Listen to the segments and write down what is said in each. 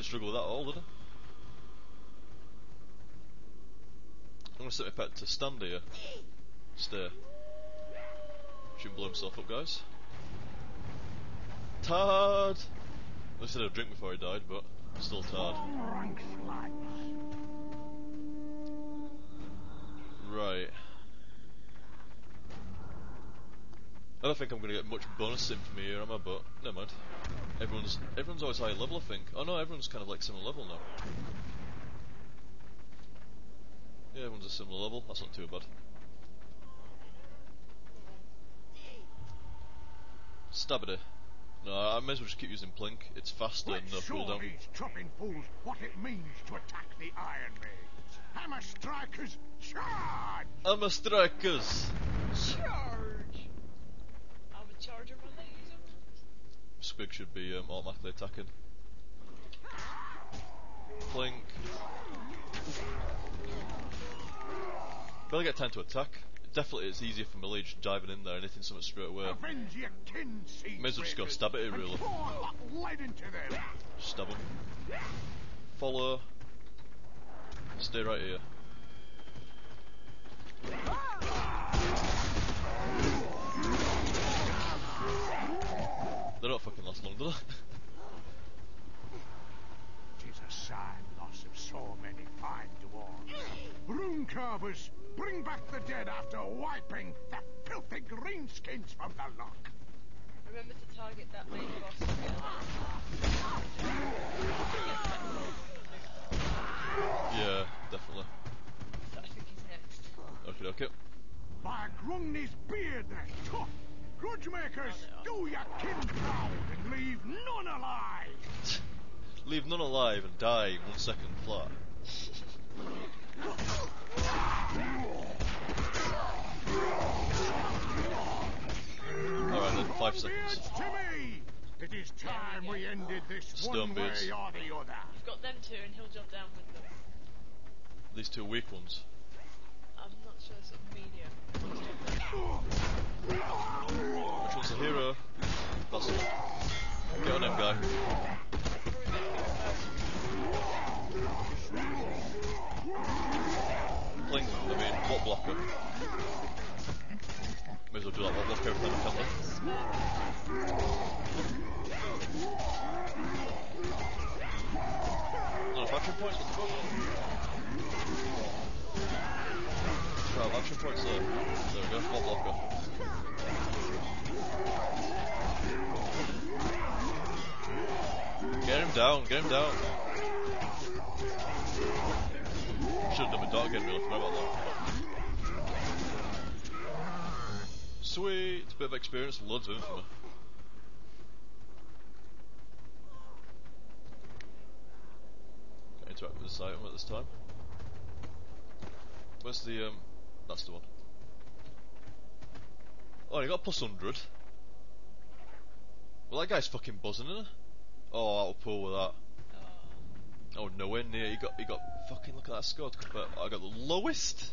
Didn't struggle with that at all, did I? I'm gonna set my pet to stand here. Stay. Shouldn't blow himself up, guys. Least I had a drink before he died, but still tad. Ranks, lads. Right. I don't think I'm gonna get much bonus in from here, am I? But never mind. Everyone's everyone's always high level, I think. Oh no, everyone's kind of like similar level now. Yeah, everyone's a similar level. That's not too bad. Stabbity. No, I may as well just keep using Plink. It's faster and Let's no show cooldown. these chopping fools what it means to attack the Iron Maids. Hammer strikers, charge! I'm strikers. Charge! I'm a charger my laser. Should be um, automatically attacking. Plink. Better get time to attack. Definitely, it's easier for just diving in there and hitting something straight away. Avenge your kin, seed May as well just go stab at it, really. pour hot lead into them. Stab him. Follow. Stay right here. They don't fucking last long, do they? Tis a sad loss of so many fine dwarves. Rune carvers, bring back the dead after wiping the filthy greenskins from the lock. Remember to target that main boss yeah, definitely. I think he's next. Okay, okay. By Grungni's beard then. Huh. Grudge makers, do your kin proud and leave none alive. Leave none alive and die in one second flat. Alright then, five seconds. Beards to me. It is time we ended this one way or the other. You've got them two and he'll jump down with them. These two weak ones. I'm not sure sort of medium. Which one's the hero? Get on him, guy. Blink, I mean, what blocker? May as well do that what blocker every time I can then. No, action points, what the fuck? Action points there. There we go, what blocker? Get him down, get him down. Should have done my dog again, really, forgot about that. Sweet, bit of experience, loads of infamy. Interact with this item at this time. Where's the, um, that's the one. Oh, you got plus 100. Well, that guy's fucking buzzing, isn't he? Oh, that'll pull with that. Oh, nowhere near. You got, you got fucking look at that score. I got the lowest.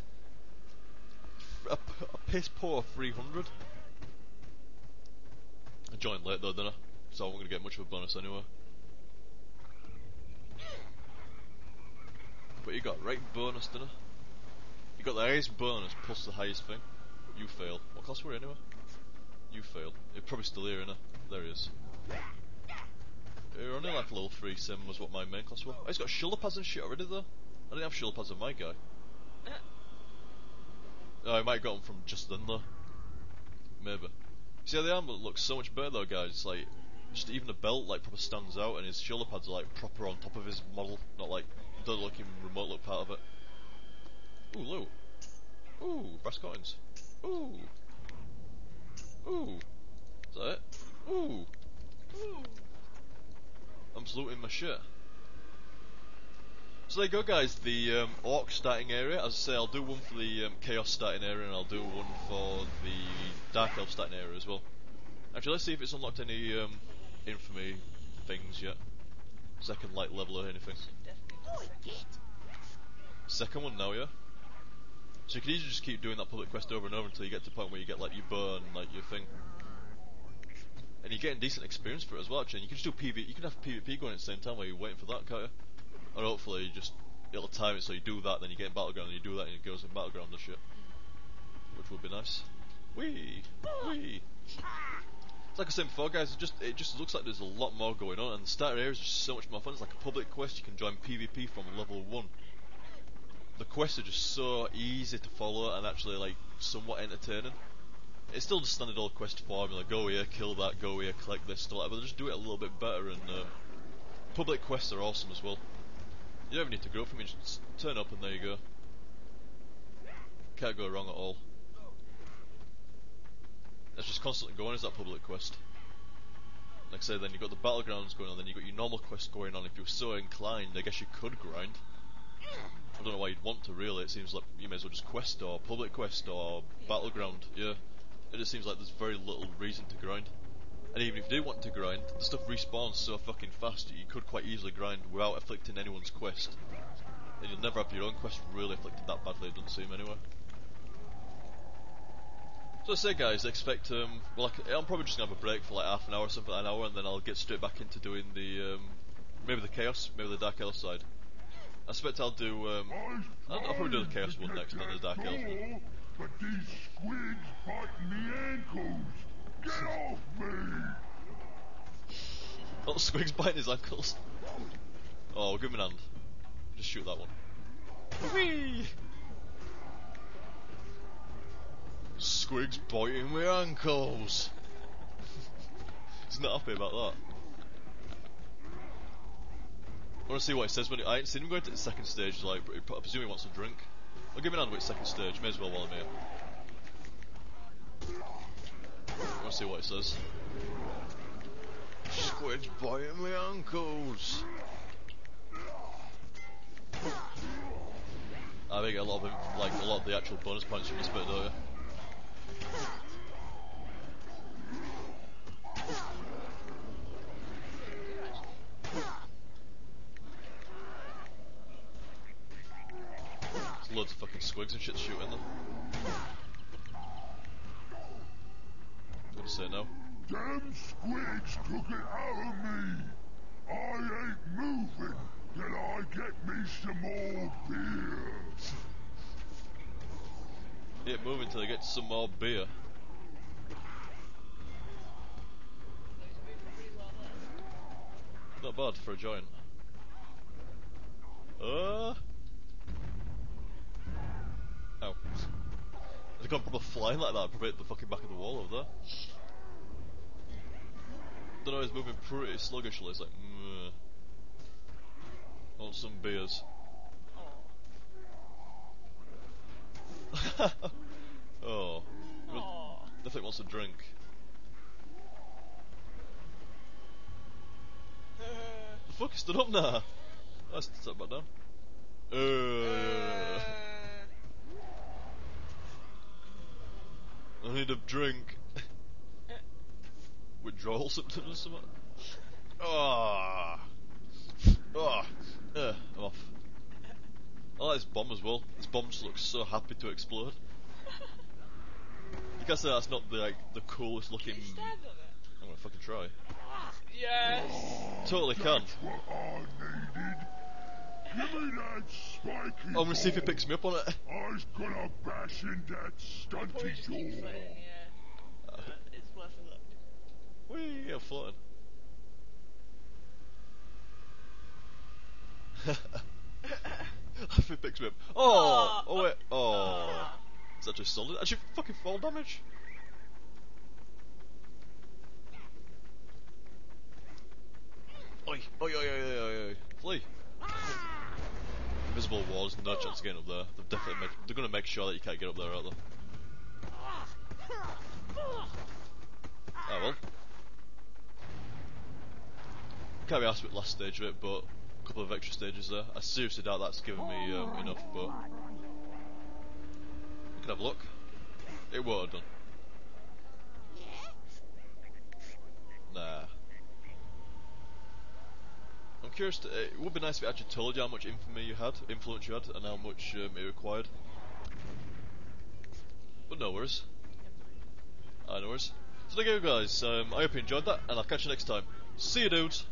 A, a piss poor 300. I joined late though, didn't I? So I'm not gonna get much of a bonus anyway. But you got right bonus, didn't I? Got the highest bonus plus the highest thing. You failed. What class were you anyway? You failed. You're probably still here, innit? There he is. You're only like level 3 sim was what my main class was. Oh, he's got shoulder pads and shit already though. I didn't have shoulder pads on my guy. Oh, I might have got them from just then though. Maybe. See how the armor looks so much better though guys, it's like, just even the belt like proper stands out and his shoulder pads are like proper on top of his model, not like, don't look even remote look part of it. Ooh, loot. Ooh, brass coins. Ooh. Ooh. Is that it? Ooh. Ooh. I'm just looting my shit. So there you go guys, the um, Orc starting area. As I say, I'll do one for the um, Chaos starting area and I'll do one for the Dark Elf starting area as well. Actually, let's see if it's unlocked any um, infamy things yet. Second light level or anything. Second. Second one now, yeah? So you can easily just keep doing that public quest over and over until you get to the point where you get like your burn, like your thing. and you're getting decent experience for it as well. Actually, and you can just do PvP, You can have PvP going at the same time while you're waiting for that, can't you? Hopefully, you just it'll time it so you do that, then you get in battleground, and you do that, and it goes in battleground and shit, which would be nice. Wee, wee. It's like I said before, guys. It just it just looks like there's a lot more going on, and the starter area is just so much more fun. It's like a public quest. You can join PvP from level one. The quests are just so easy to follow and actually like somewhat entertaining. It's still the standard old quest formula: go here, kill that, go here, collect this, stuff like. But just do it a little bit better, and um, public quests are awesome as well. You don't even need to grow from it; just turn up and there you go. Can't go wrong at all. It's just constantly going as that public quest. Like I say, then you've got the battlegrounds going on, then you've got your normal quest going on. If you're so inclined, I guess you could grind. I don't know why you'd want to really, it seems like you may as well just quest or public quest or battleground, yeah. It just seems like there's very little reason to grind. And even if you do want to grind, the stuff respawns so fucking fast that you could quite easily grind without afflicting anyone's quest. And you'll never have your own quest really afflicted that badly, it doesn't seem anyway. So I say guys, expect um well like, I'm probably just gonna have a break for like half an hour or something like an hour and then I'll get straight back into doing the um maybe the chaos, maybe the dark elf side. I suspect I'll do um I'll, I'll probably do the chaos one next and then the dark elf one. But these squigs biting me ankles. Get off me! Little Squig's biting his ankles. Oh, give him an hand. Just shoot that one. Whee! Squig's biting my ankles. He's not happy about that. I want to see what he says when he, I ain't seen him going to the second stage. Like, I presume he wants a drink. I'll give him an second stage. May as well while I'm here. I want to see what he says. Squig's biting my ankles. I think a lot of him, like a lot of the actual bonus points from this bit, don't you? Fucking squigs and shit shooting them. Gonna say no. Damn squigs took it out of me. I ain't moving till I get me some more beer. Keep moving till I get some more beer. Not bad for a giant. Uh. I gone proper flying like that, I'd probably hit the fucking back of the wall over there. Don't know, he's moving pretty sluggishly. It's like, meh. Want some beers. oh. Definitely wants a drink. The fuck, he stood up now. Let's sit back down. Uh, I need a drink. Withdrawal symptoms or something? Ah. Ah. Uh, I'm off. I like this bomb as well. This bomb just looks so happy to explode. You can say that's not the like the coolest looking. Can you stand on it? I'm gonna fucking try. Yes. Totally can. That's what I needed. Give me that spiky I'm gonna see if he picks me up on it. I's gonna bash in that Probably stunty just keep jaw. floating, yeah. Uh, it's worth a look. Whee, I'm floating. if he picks me up. Oh! Aw. Oh wait. Oh. Aw. Is that just solid? Actually, fucking fall damage. No chance of getting up there. They've definitely made, they're gonna make sure that you can't get up there, aren't they? Oh well. Can't be asked with last stage of it, but a couple of extra stages there. I seriously doubt that's given me um, enough, but we can have a look. It would have done. Nah. I'm curious. To, it would be nice if it actually told you how much infamy you had, influence you had, and how much um, it required. But no worries. Ah, no worries. So there you go, guys. Um, I hope you enjoyed that, and I'll catch you next time. See you, dudes.